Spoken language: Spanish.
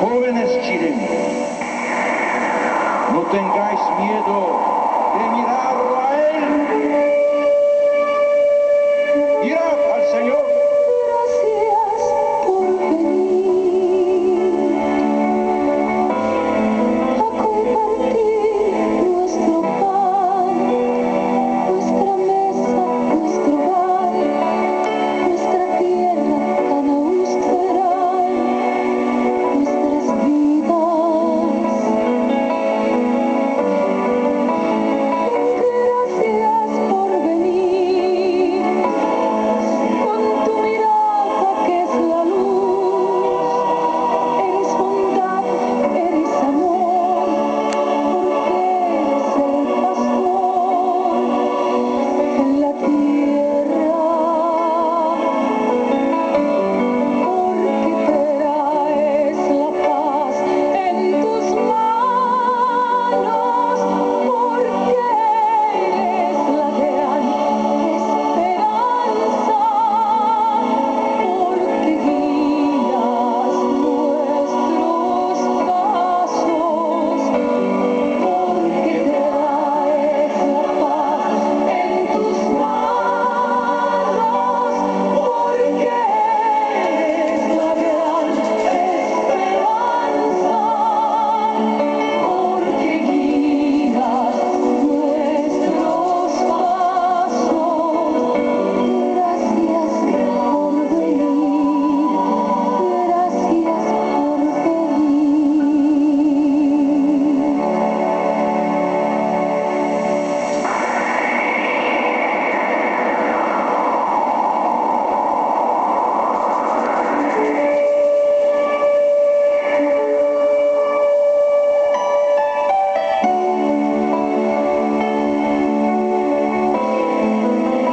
Jóvenes chilenos, no tengáis miedo de mirarlo a él.